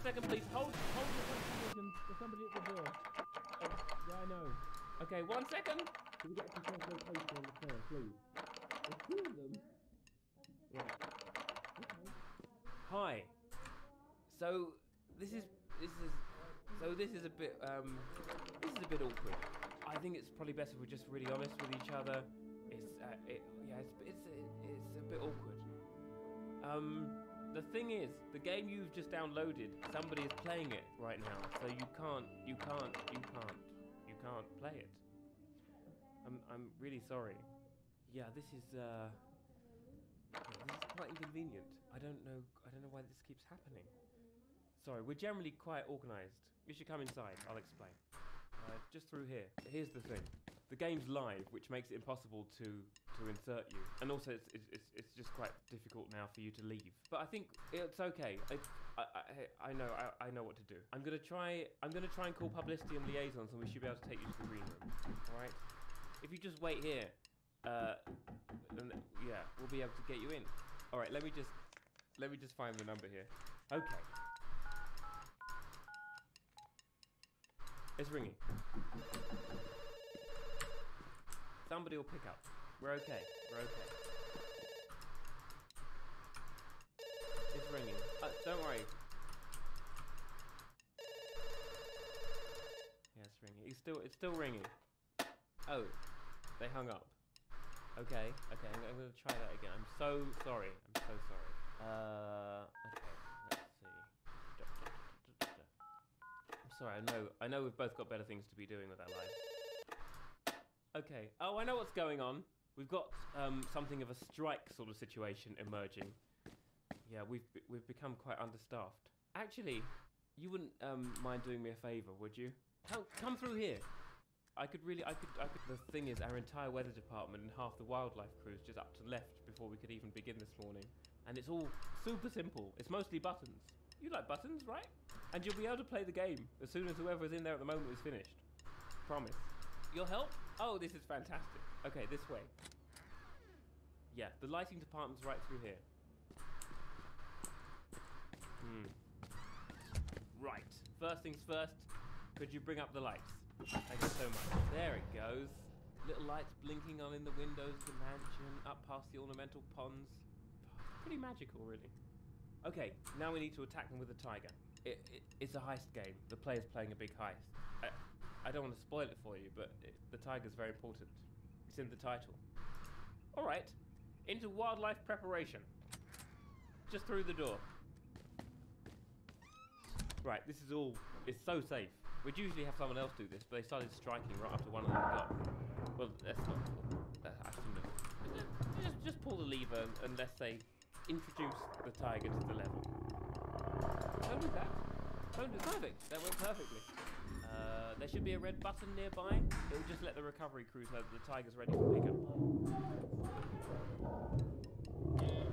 one second, please. Hold, hold your conversation. There's somebody at the door. Oh, yeah, I know. Okay, one second. Can we get sort of location on the chair, please? There's two of them. Right. Hi. So this is this is so this is a bit um this is a bit awkward. I think it's probably best if we're just really honest with each other. It's uh, it, yeah, it's it's it's a bit awkward. Um, the thing is, the game you've just downloaded, somebody is playing it right now, so you can't, you can't, you can't, you can't play it. I'm I'm really sorry. Yeah, this is uh, this is quite inconvenient. I don't know, I don't know why this keeps happening. Sorry, we're generally quite organised. You should come inside. I'll explain. Uh, just through here. Here's the thing. The game's live, which makes it impossible to to insert you, and also it's it's, it's just quite difficult now for you to leave. But I think it's okay. I I, I, I know I, I know what to do. I'm gonna try I'm gonna try and call publicity and liaisons, and we should be able to take you to the green room. All right. If you just wait here, uh, yeah, we'll be able to get you in. All right. Let me just let me just find the number here. Okay. It's ringing. Somebody will pick up. We're okay. We're okay. It's ringing. Uh, don't worry. Yeah, it's ringing. It's still, it's still ringing. Oh, they hung up. Okay, okay, I'm, I'm gonna try that again. I'm so sorry. I'm so sorry. Uh, okay, let's see. I'm sorry. I know. I know we've both got better things to be doing with our lives. Okay. Oh, I know what's going on. We've got um, something of a strike sort of situation emerging. Yeah, we've we've become quite understaffed. Actually, you wouldn't um, mind doing me a favour, would you? Come, come through here. I could really, I could, I could. The thing is, our entire weather department and half the wildlife crew's just up to left before we could even begin this morning, and it's all super simple. It's mostly buttons. You like buttons, right? And you'll be able to play the game as soon as whoever's in there at the moment is finished. Promise. You'll help? Oh, this is fantastic. Okay, this way. Yeah, the lighting department's right through here. Hmm. Right. First things first, could you bring up the lights? Thank you so much. There it goes. Little lights blinking on in the windows of the mansion, up past the ornamental ponds. Pretty magical, really. Okay, now we need to attack them with a tiger. It, it, it's a heist game. The player's playing a big heist. I, I don't want to spoil it for you, but it, the tiger's very important. It's in the title. All right, into wildlife preparation. Just through the door. Right, this is all. It's so safe. We'd usually have someone else do this, but they started striking right after one of them got. Well, that's not. That, I shouldn't. Just, just pull the lever unless they introduce the tiger to the level. Don't do that. Don't do perfect. That went perfectly. There should be a red button nearby. It will just let the recovery crews know that the tiger's ready for pickup.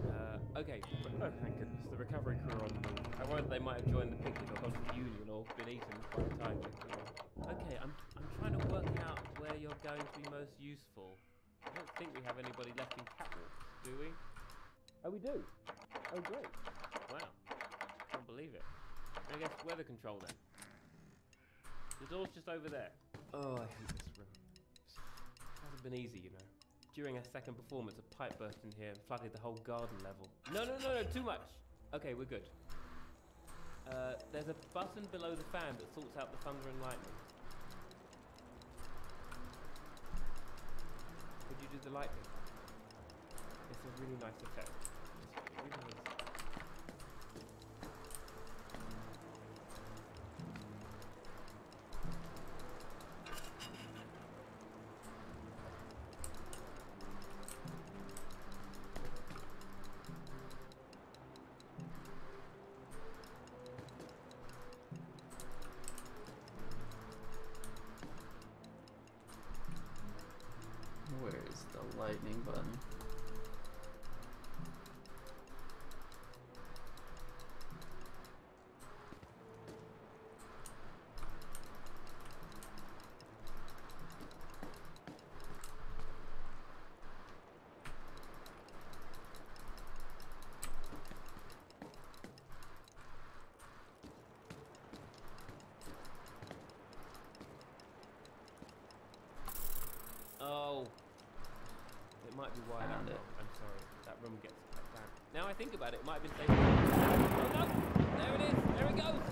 Uh, okay. Oh, thank goodness. The recovery crew are on the move. I worried they might have joined the picnic or gone to the union or been eaten by a tiger. you know. Okay, I'm, I'm trying to work out where you're going to be most useful. I don't think we have anybody left in catwalk, do we? Oh, we do. Oh, great. Wow. Can't believe it. I guess weather control then. The door's just over there. Oh, I hate this room. It hasn't been easy, you know. During our second performance, a pipe burst in here and flooded the whole garden level. No, no, no, no, too much. Okay, we're good. Uh, there's a button below the fan that sorts out the thunder and lightning. Could you do the lightning? It's a really nice effect. Really is. The lightning be Found it. I'm sorry. That room gets cut down. Now I think about it, it might have been saved. Oh no! There it is! There it goes!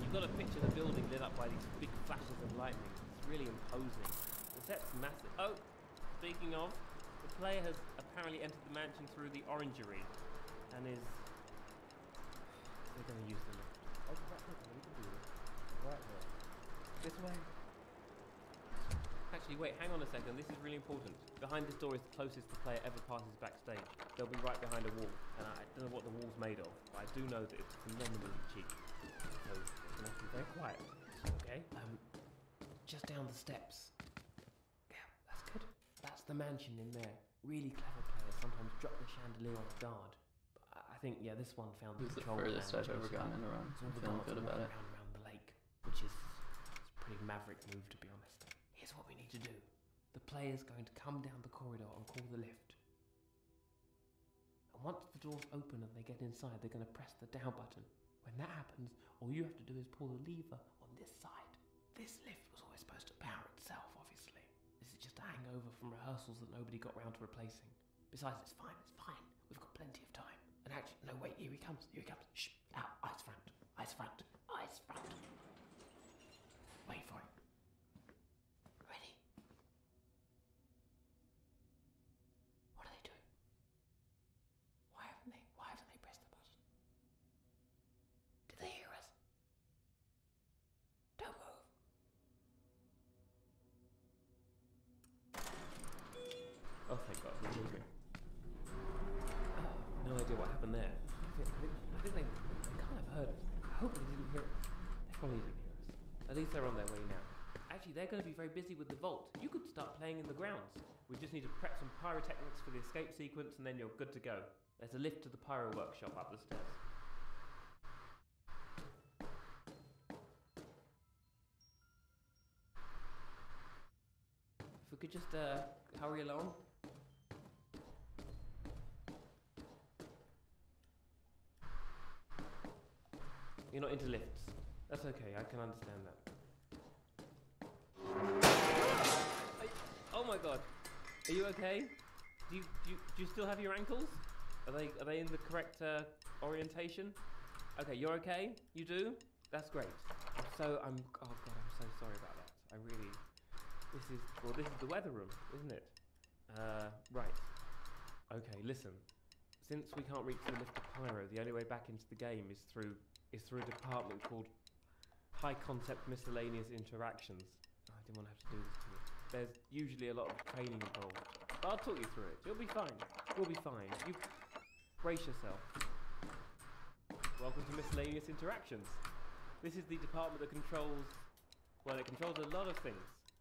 You've got to picture of the building lit up by these big flashes of lightning. It's really imposing. The set's massive. Oh, speaking of, the player has apparently entered the mansion through the orangery and is. They're going to use the lift. Oh, right, okay, we can do this. Right there. This way. Actually, wait, hang on a second. This is really important. Behind this door is the closest the player ever passes backstage. They'll be right behind a wall, and I don't know what the wall's made of, but I do know that it's phenomenally cheap. So, it's gonna have to be very quiet. Okay? Um, just down the steps. Yeah, that's good. That's the mansion in there. Really clever players sometimes drop the chandelier on guard. But I- think, yeah, this one found This is the control furthest I've ever gotten in a run. I'm feeling good about it. Around, around the lake, which is it's a pretty maverick move to be honest. Here's what we need to do. The player's going to come down the corridor and call the lift. And once the doors open and they get inside, they're going to press the down button. When that happens, all you have to do is pull the lever on this side. This lift was always supposed to power itself, obviously. This is just a hangover from rehearsals that nobody got round to replacing. Besides, it's fine, it's fine. We've got plenty of time. And actually, no, wait, here he comes, here he comes. Shh, out, eyes front, eyes front, eyes front. Wait for it. Least they're on their way now. Actually, they're going to be very busy with the vault. You could start playing in the grounds. We just need to prep some pyrotechnics for the escape sequence, and then you're good to go. There's a lift to the pyro workshop up the stairs. If we could just uh, hurry along. You're not into lifts. That's okay, I can understand that. My god. Are you okay? Do you, do you, do you still have your ankles? Are they, are they in the correct uh, orientation? Okay, you're okay? You do? That's great. So, I'm. Oh god, I'm so sorry about that. I really. This is. Well, this is the weather room, isn't it? Uh, right. Okay, listen. Since we can't reach the lift to Pyro, the only way back into the game is through is through a department called High Concept Miscellaneous Interactions. Oh, I didn't want to have to do this to you. There's usually a lot of training involved. But I'll talk you through it. You'll be fine. You'll be fine. You brace yourself. Welcome to Miscellaneous Interactions. This is the department that controls well, it controls a lot of things.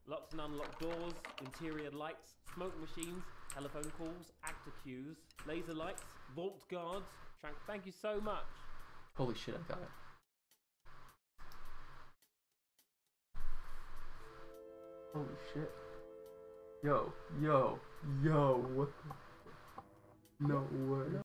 Locked and unlocked doors, interior lights, smoke machines, telephone calls, actor cues, laser lights, vault guards. Thank you so much. Holy shit, I got it. Holy shit. Yo, yo, yo, what the? No way.